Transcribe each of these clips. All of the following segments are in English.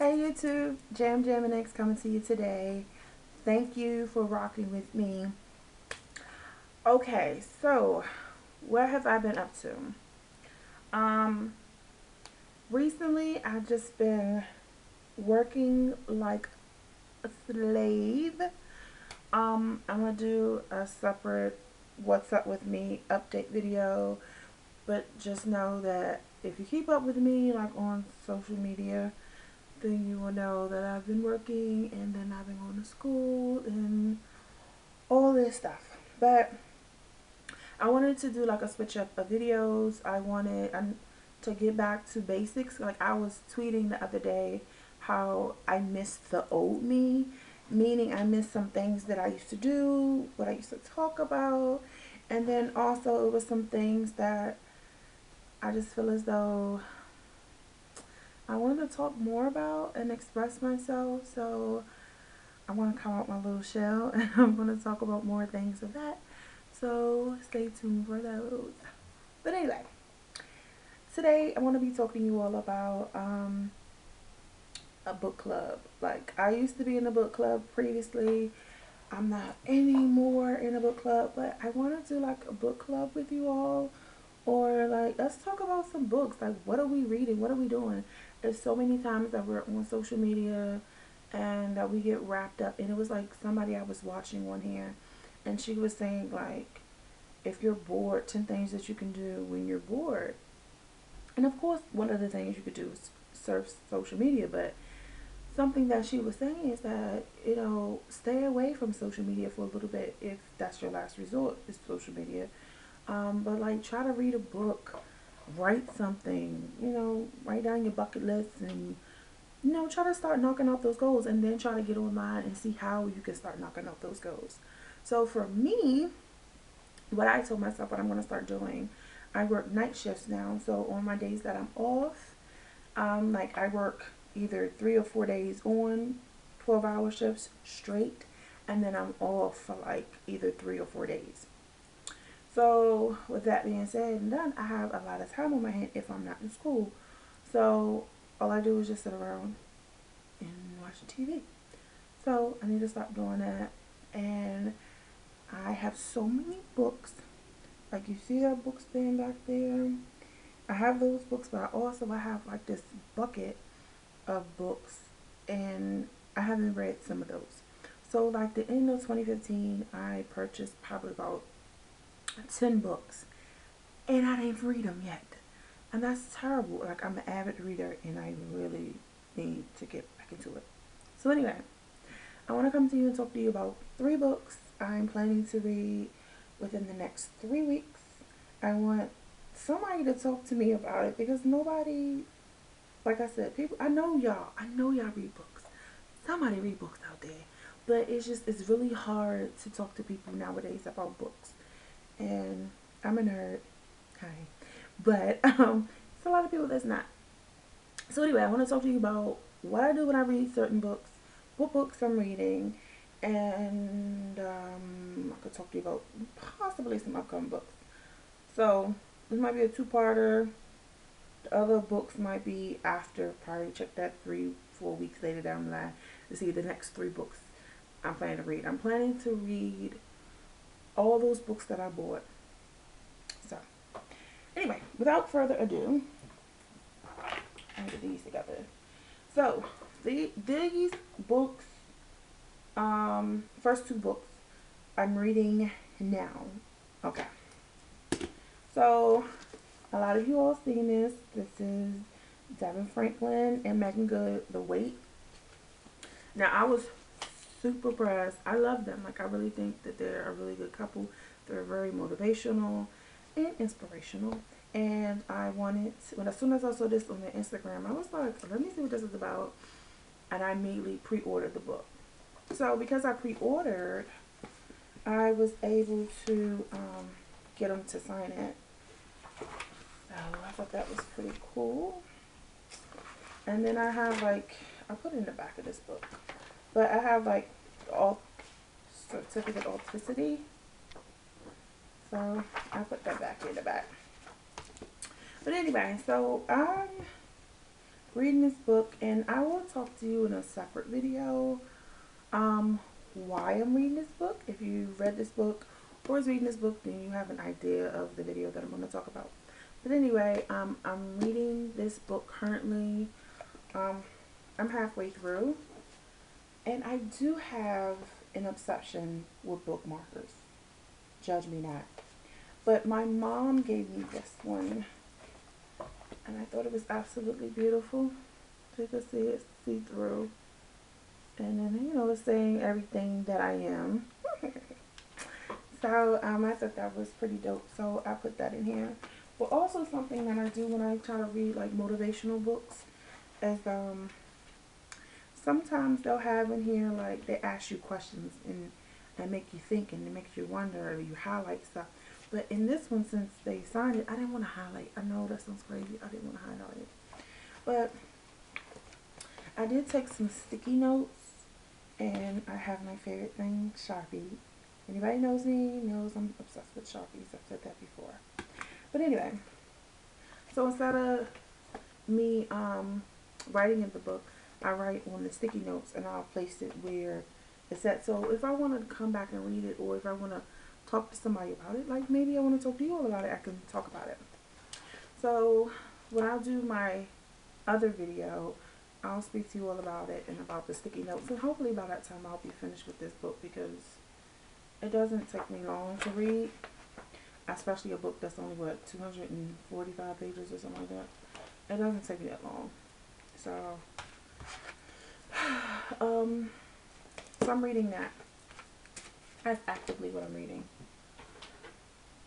Hey YouTube, Jam Jam and Eggs coming to you today. Thank you for rocking with me. Okay, so what have I been up to? Um, recently I've just been working like a slave. Um, I'm gonna do a separate what's up with me update video, but just know that if you keep up with me like on social media, then you will know that I've been working and then I've been going to school and all this stuff. But I wanted to do like a switch up of videos. I wanted to get back to basics. Like I was tweeting the other day how I missed the old me, meaning I missed some things that I used to do, what I used to talk about, and then also it was some things that I just feel as though I want to talk more about and express myself. So I want to come out my little shell and I'm going to talk about more things of that. So stay tuned for those. But anyway, today I want to be talking to you all about um, a book club. Like I used to be in a book club previously. I'm not anymore in a book club, but I want to do like a book club with you all or like let's talk about some books. Like what are we reading? What are we doing? There's so many times that we're on social media and that we get wrapped up and it was like somebody I was watching one here and she was saying like if you're bored 10 things that you can do when you're bored. And of course one of the things you could do is surf social media but something that she was saying is that you know stay away from social media for a little bit if that's your last resort is social media um, but like try to read a book write something, you know, write down your bucket list and, you know, try to start knocking off those goals and then try to get online and see how you can start knocking off those goals. So for me, what I told myself what I'm going to start doing, I work night shifts now. So on my days that I'm off, um, like I work either three or four days on 12 hour shifts straight and then I'm off for like either three or four days. So with that being said and done, I have a lot of time on my hand if I'm not in school. So all I do is just sit around and watch TV. So I need to stop doing that. And I have so many books. Like you see that book stand back there. I have those books, but I also I have like this bucket of books and I haven't read some of those. So like the end of 2015, I purchased probably about 10 books and I didn't read them yet. And that's terrible. Like, I'm an avid reader and I really need to get back into it. So, anyway, I want to come to you and talk to you about three books I'm planning to read within the next three weeks. I want somebody to talk to me about it because nobody, like I said, people, I know y'all, I know y'all read books. Somebody read books out there. But it's just, it's really hard to talk to people nowadays about books and I'm a nerd. Hi. But um, it's a lot of people that's not. So anyway, I want to talk to you about what I do when I read certain books, what books I'm reading, and um, I could talk to you about possibly some upcoming books. So this might be a two-parter. The other books might be after. Probably check that three, four weeks later down the line to see the next three books I'm planning to read. I'm planning to read all those books that I bought. So, anyway, without further ado, I get these together. So, the, these books, um, first two books, I'm reading now. Okay. So, a lot of you all seen this. This is DeVon Franklin and Meagan Good, The Wait. Now, I was super pressed. I love them. Like I really think that they're a really good couple. They're very motivational and inspirational. And I wanted to, when as soon as I saw this on their Instagram, I was like, let me see what this is about. And I immediately pre-ordered the book. So because I pre-ordered, I was able to um, get them to sign it. So I thought that was pretty cool. And then I have like, I put it in the back of this book. But I have like all certificate authenticity. So I put that back in the back. But anyway, so I'm reading this book and I will talk to you in a separate video um, why I'm reading this book. If you read this book or is reading this book, then you have an idea of the video that I'm going to talk about. But anyway, um, I'm reading this book currently. Um, I'm halfway through. And I do have an obsession with bookmarkers. Judge me not. But my mom gave me this one. And I thought it was absolutely beautiful. You can see it see through. And then, you know, it's saying everything that I am. so um, I thought that was pretty dope. So I put that in here. But also something that I do when I try to read like motivational books is um, sometimes they'll have in here like they ask you questions and, and make you think and it makes you wonder or you highlight stuff. But in this one, since they signed it, I didn't want to highlight. I know that sounds crazy. I didn't want to highlight it. But I did take some sticky notes and I have my favorite thing, Sharpie. Anybody knows me knows I'm obsessed with Sharpies. I've said that before. But anyway, so instead of me um, writing in the book, I write on the sticky notes and I'll place it where it's at. So if I want to come back and read it or if I want to talk to somebody about it, like maybe I want to talk to you all about it, I can talk about it. So when I do my other video, I'll speak to you all about it and about the sticky notes. And hopefully by that time I'll be finished with this book because it doesn't take me long to read. Especially a book that's only, what, 245 pages or something like that. It doesn't take me that long. So, um, so I'm reading that. That's actively what I'm reading.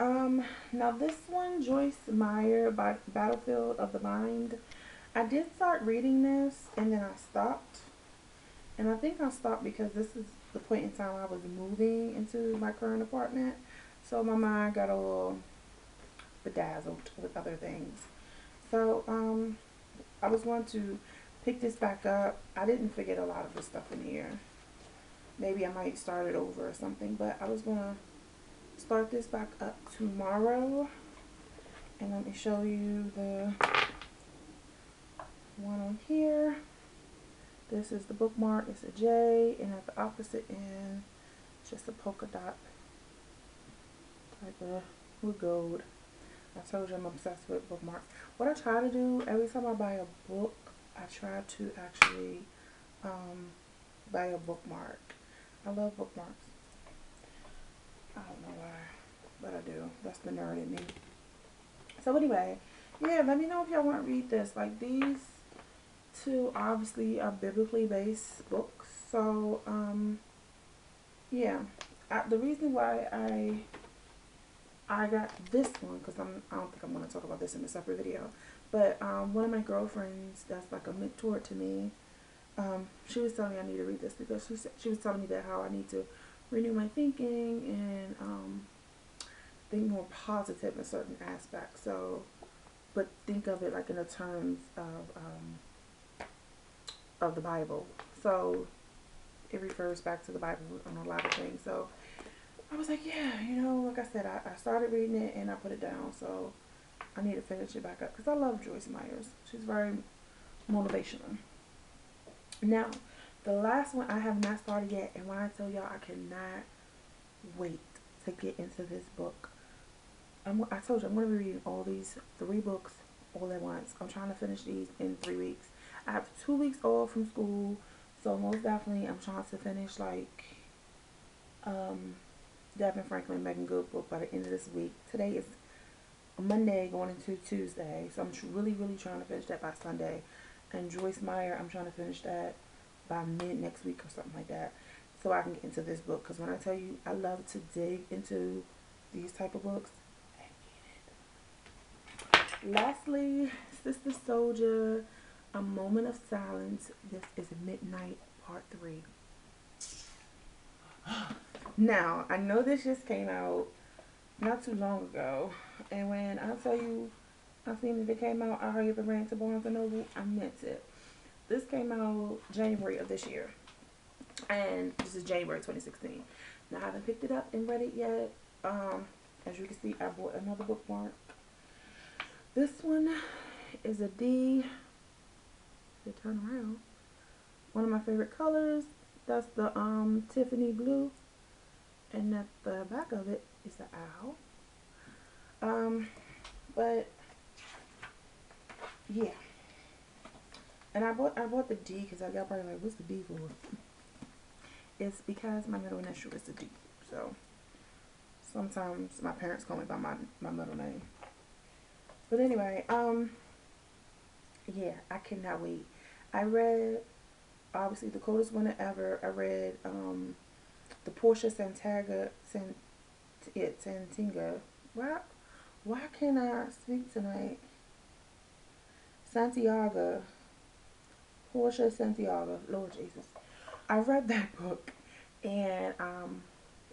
Um, now this one, Joyce Meyer by Battlefield of the Mind. I did start reading this and then I stopped. And I think I stopped because this is the point in time I was moving into my current apartment. So my mind got a little bedazzled with other things. So um, I was going to pick this back up. I didn't forget a lot of the stuff in here. Maybe I might start it over or something. But I was going to start this back up tomorrow. And let me show you the one on here. This is the bookmark. It's a J. And at the opposite end, it's just a polka dot type of gold. I told you I'm obsessed with bookmarks. What I try to do every time I buy a book, I try to actually um, buy a bookmark. I love bookmarks. I don't know why, but I do. That's the nerd in me. So anyway, yeah, let me know if y'all want to read this. Like these two obviously are biblically based books. So, um, yeah. I, the reason why I I got this one because I don't think I'm going to talk about this in a separate video. But um, one of my girlfriends that's like a mentor to me, um, she was telling me I need to read this because she she was telling me that how I need to renew my thinking and um, think more positive in certain aspects. So, but think of it like in the terms of um, of the Bible. So it refers back to the Bible on a lot of things. So I was like, yeah, you know, like I said, I, I started reading it and I put it down. So I need to finish it back up because I love Joyce Meyers. She's very motivational. Now, the last one I have not started yet, and when I tell y'all, I cannot wait to get into this book. I'm, I told you I'm going to be reading all these three books all at once. I'm trying to finish these in three weeks. I have two weeks off from school, so most definitely I'm trying to finish like um, DeVon Franklin, Meagan Good book by the end of this week. Today is Monday going into Tuesday, so I'm really, really trying to finish that by Sunday. And Joyce Meyer, I'm trying to finish that by mid next week or something like that so I can get into this book. Because when I tell you I love to dig into these type of books. Lastly Sister Souljah, a moment of silence. This is midnight part three. Now I know this just came out not too long ago and when I tell you I seen that it came out I heard it ran to Barnes and Noble I meant it this came out January of this year. And this is January 2016. Now, I haven't picked it up and read it yet. Um, as you can see, I bought another bookmark. This one is a D. They turn around. One of my favorite colors. That's the um Tiffany blue. And at the back of it is the owl. Um, but yeah. And I bought I bought the D because I got probably like, what's the D for? It's because my middle initial is the D. So sometimes my parents call me by my my middle name. But anyway, um, yeah, I cannot wait. I read obviously the coldest winter ever. I read um the Porsche Santaga San it Santinga. Why why can't I speak tonight? Santiago Porsche Santiago, Lord Jesus. I read that book and um,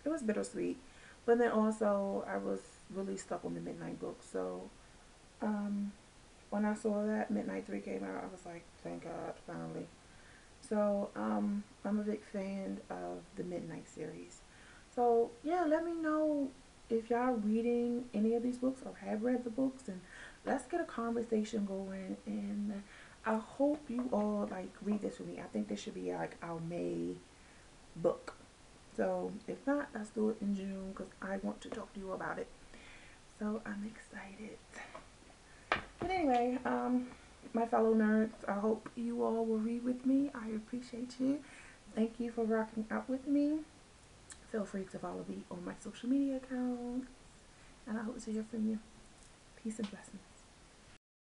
it was bittersweet. But then also I was really stuck on the Midnight book. So um, when I saw that Midnight 3 came out, I was like, thank God, finally. So um, I'm a big fan of the Midnight series. So yeah, let me know if y'all reading any of these books or have read the books and let's get a conversation going and I hope you all like read this with me. I think this should be like our May book. So if not, let's do it in June because I want to talk to you about it. So I'm excited. But anyway, um, my fellow nerds, I hope you all will read with me. I appreciate you. Thank you for rocking out with me. Feel free to follow me on my social media accounts. And I hope to hear from you. Peace and blessings.